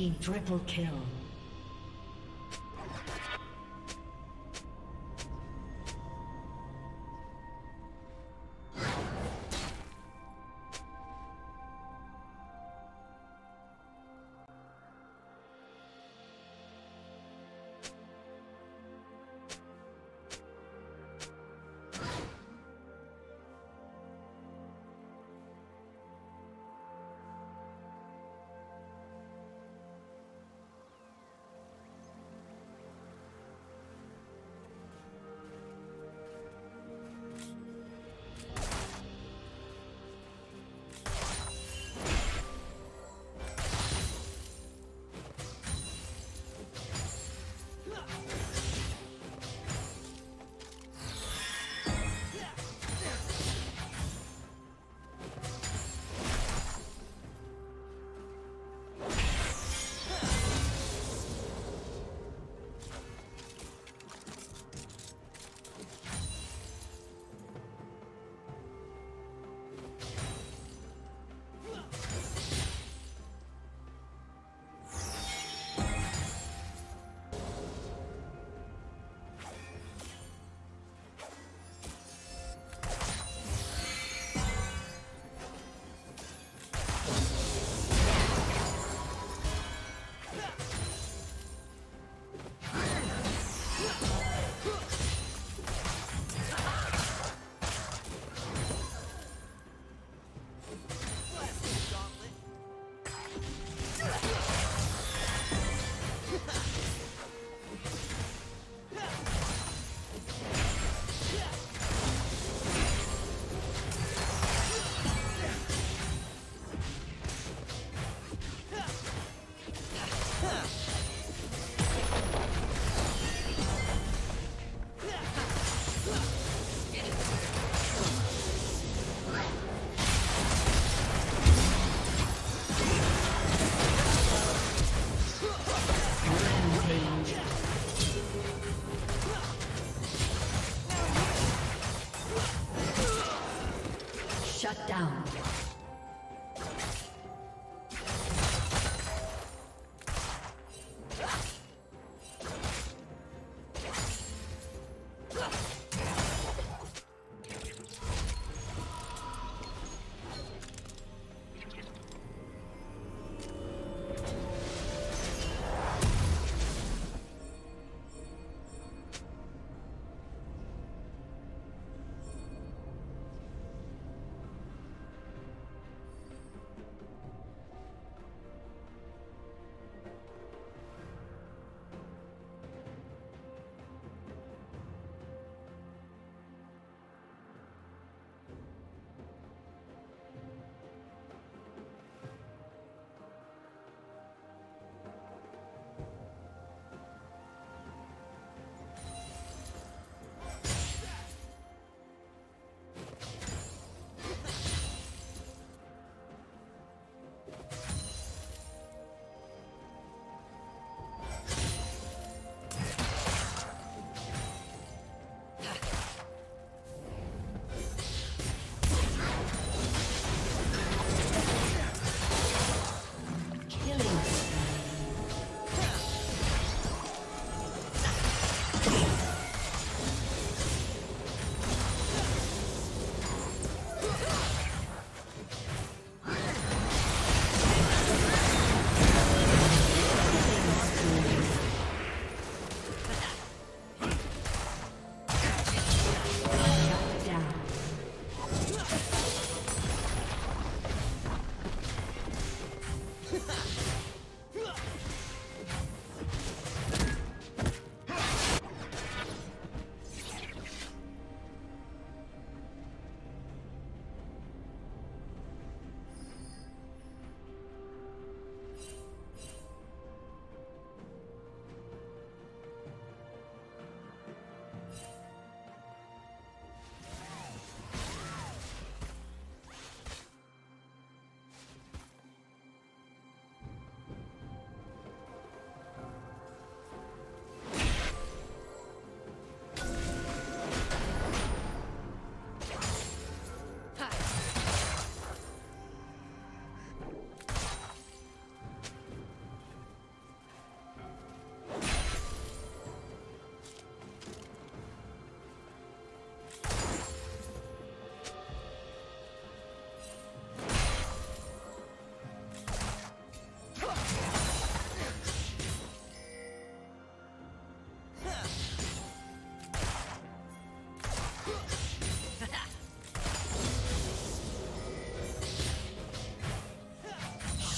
team triple kill.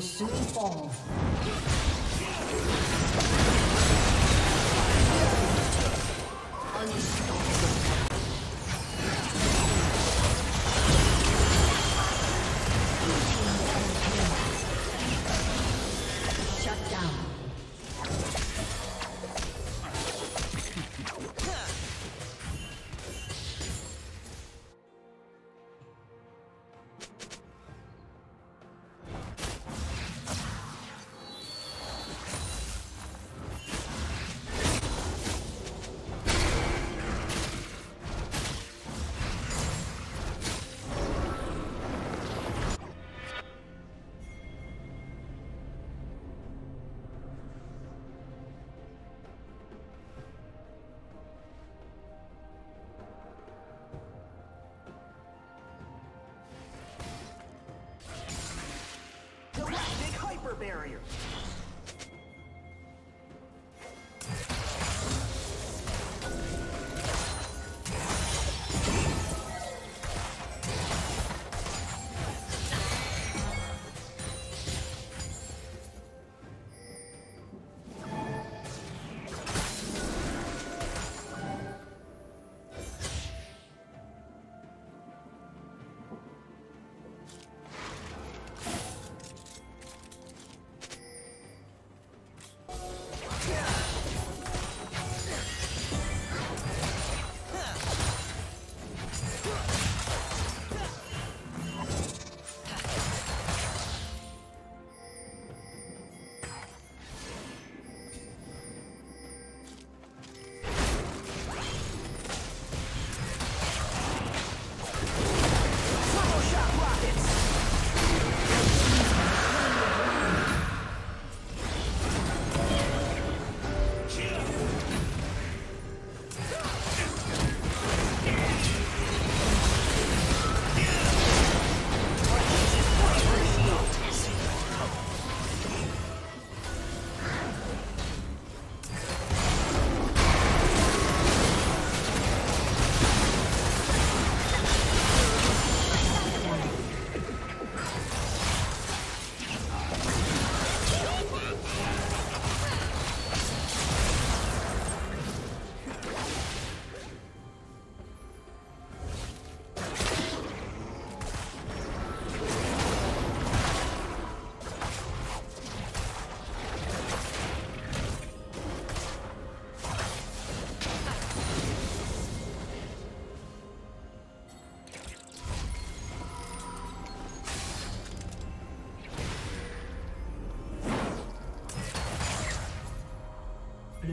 Soon fall. Barrier.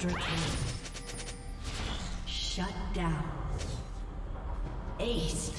Quadra kill. Shut down. Ace.